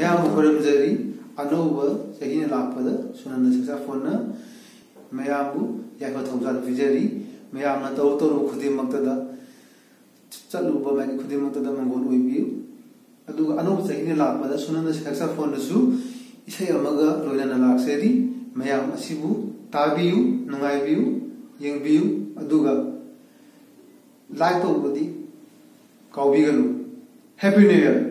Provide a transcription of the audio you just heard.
ꯃꯌꯥꯝꯕꯨ ꯈꯨꯔꯨꯝꯖꯔꯤ ꯑꯅꯧꯕ ꯆꯍꯤꯅ ꯂꯥꯛꯄꯗ ꯁꯨꯅꯟꯗ ꯁꯛꯁꯥꯐꯣꯟꯅ ꯃꯌꯥꯝꯕꯨ ꯌꯥꯏꯐ ꯊꯧꯖꯥꯜ ꯄꯤꯖꯔꯤ ꯃꯌꯥꯝꯅ ꯇꯧꯔꯨ ꯇꯧꯔꯨ ꯈꯨꯗꯤꯡꯃꯛꯇꯗ ꯆꯠꯂꯨꯕ ꯃꯥꯒꯤ ꯈꯨꯗꯤꯡꯃꯛꯇꯗ ꯃꯪꯒꯣꯜ ꯑꯣꯏꯕꯤꯌꯨ ꯑꯗꯨꯒ ꯑꯅꯧꯕ ꯆꯍꯤꯅ ꯂꯥꯛꯄꯗ ꯁꯨꯅꯟꯗ ꯁꯛꯁꯥꯐꯣꯟꯗꯁꯨ ꯏꯁꯩ ꯑꯃꯒ ꯂꯣꯏꯅꯅ ꯂꯥꯛꯆꯔꯤ ꯃꯌꯥꯝ ꯑꯁꯤꯕꯨ ꯇꯥꯕꯤꯌꯨ ꯅꯨꯡꯉꯥꯏꯕꯤꯌꯨ ꯌꯦꯡꯕꯤꯌꯨ ꯑꯗꯨꯒ ꯂꯥꯏꯛ ꯇꯧꯕꯗꯤ ꯀꯥꯎꯕꯤꯒꯅꯨ ꯍꯦꯄꯤ ꯅ꯭ꯌꯨ ꯏꯌꯔ